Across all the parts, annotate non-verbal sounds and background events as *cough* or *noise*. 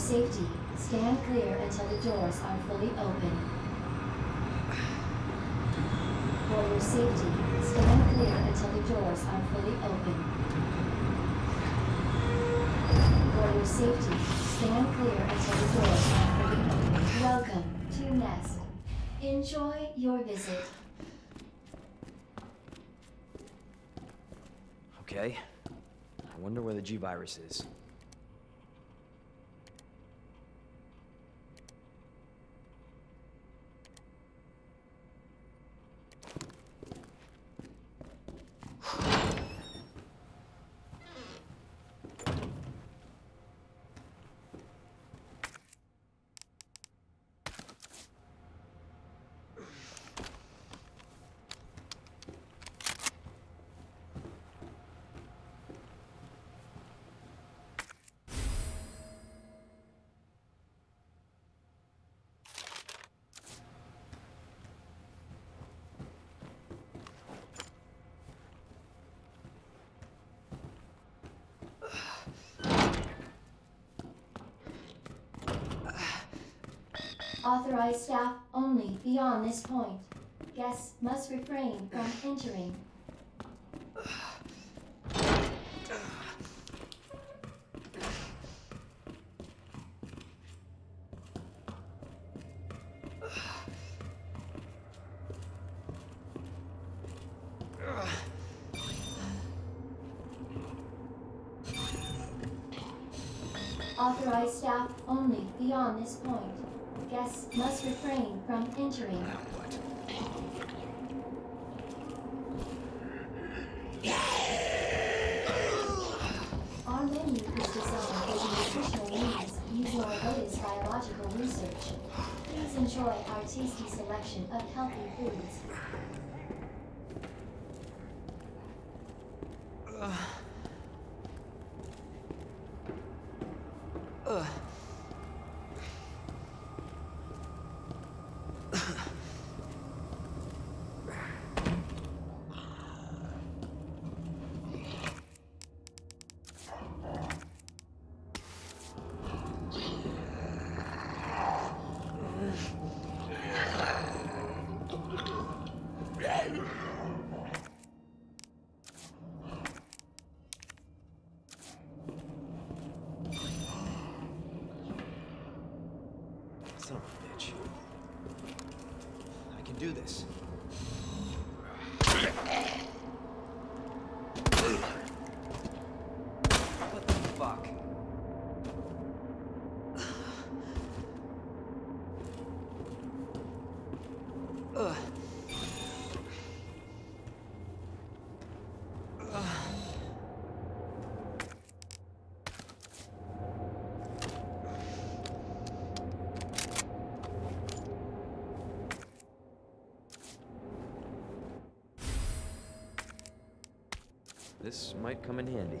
safety, stand clear until the doors are fully open. For your safety, stand clear until the doors are fully open. For your safety, stand clear until the doors are fully open. Welcome to Nest. Enjoy your visit. Okay. I wonder where the G-Virus is. Authorized staff only beyond this point. Guests must refrain from entering. Authorized staff only beyond this point. Guests must refrain from entering. Now what? Our menu is designed for nutritional needs using Orvoda's biological research. Please enjoy our tasty selection of healthy foods. Son of a bitch. I can do this. What the fuck? Ugh. This might come in handy.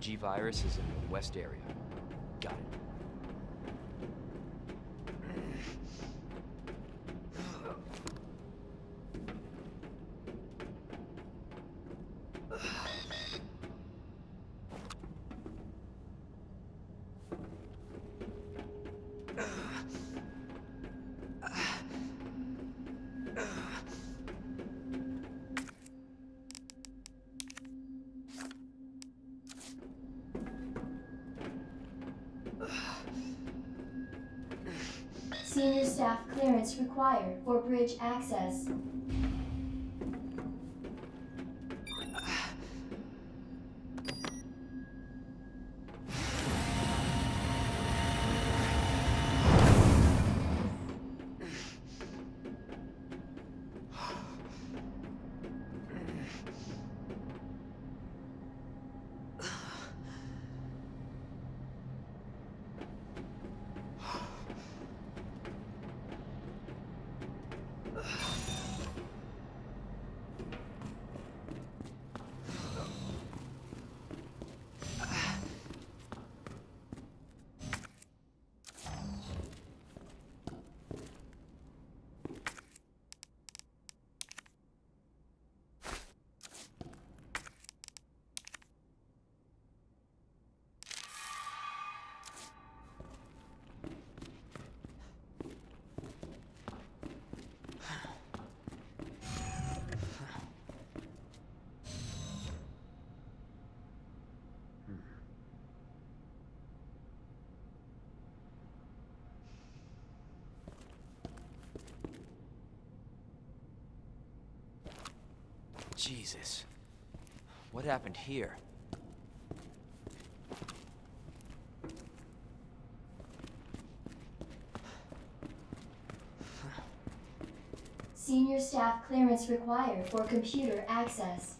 G-Virus is in the west area. Clearance required for bridge access. Jesus. What happened here? Senior staff clearance required for computer access.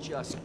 Just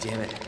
damn it.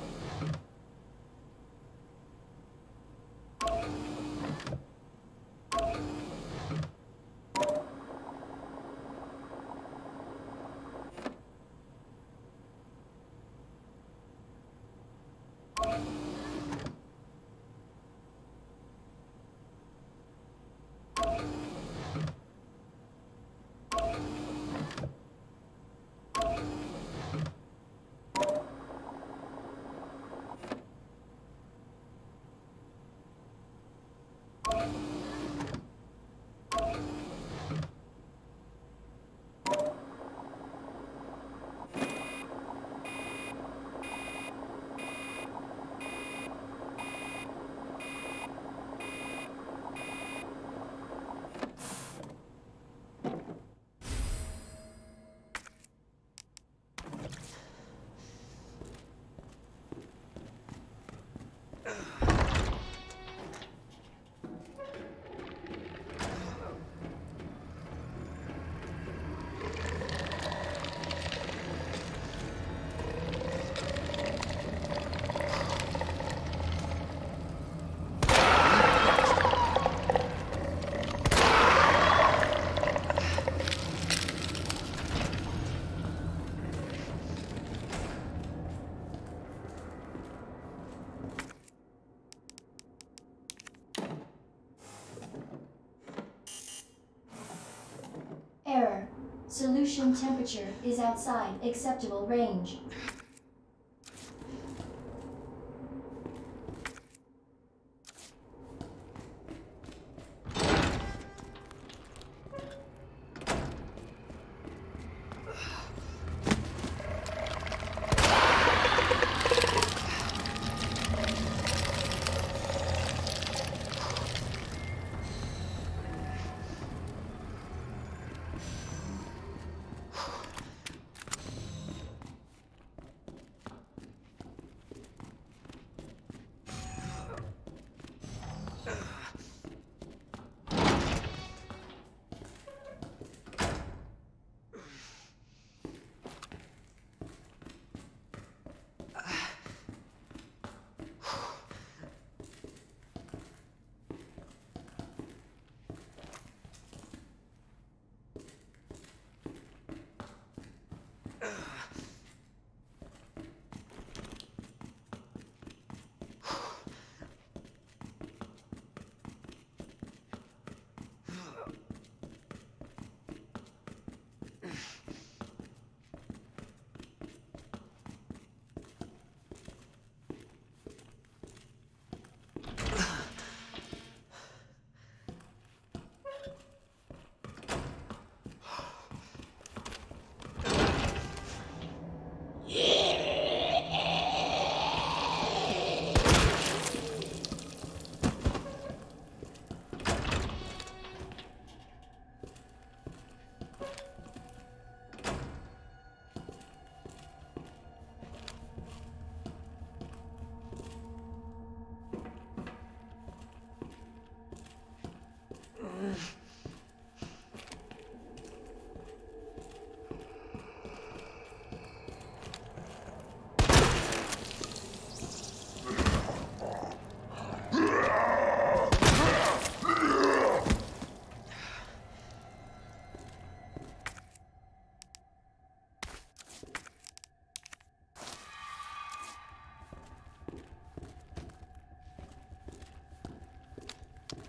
Solution temperature is outside acceptable range. Ugh. *laughs*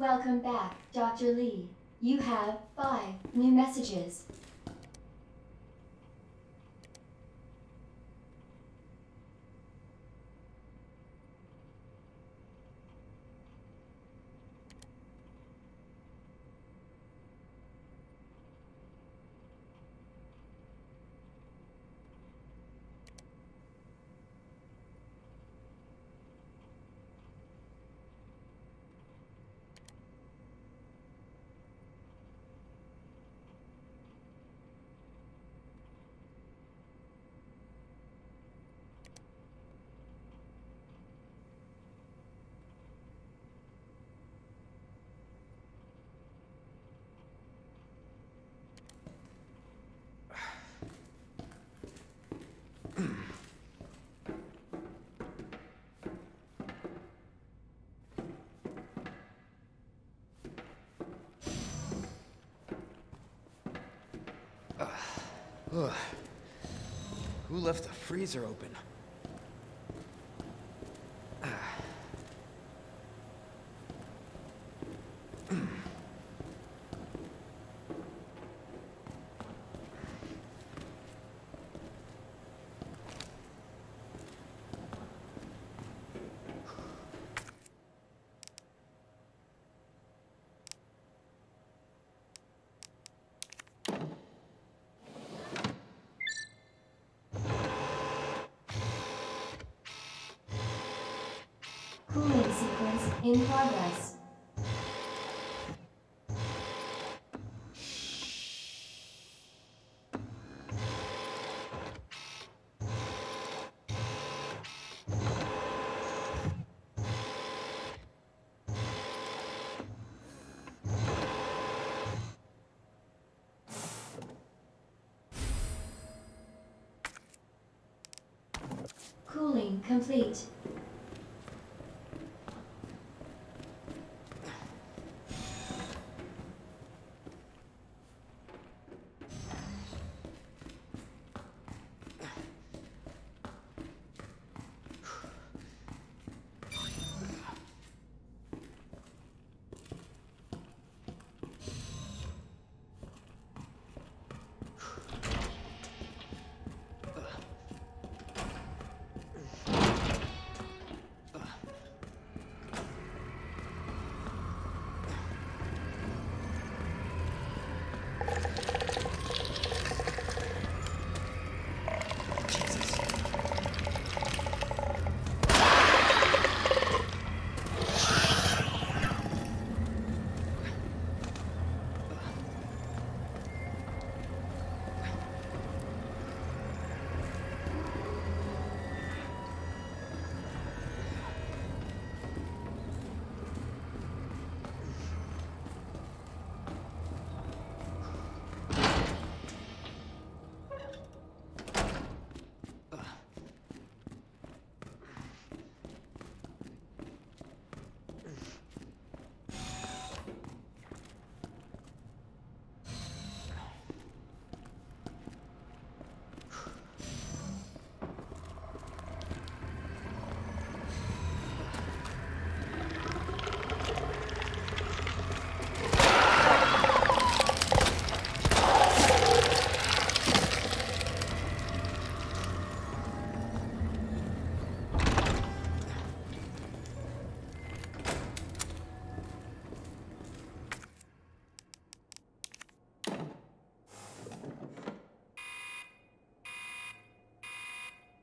Welcome back, Dr. Lee. You have five new messages. Who left the freezer open? Cooling sequence in progress. Cooling complete.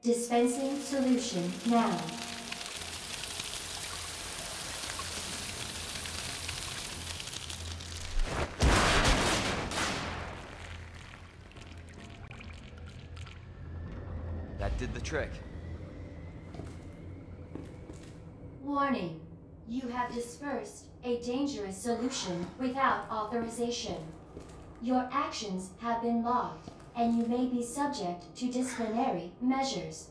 Dispensing solution now. That did the trick. Warning. You have dispersed a dangerous solution without authorization. Your actions have been logged, and you may be subject to disciplinary measures.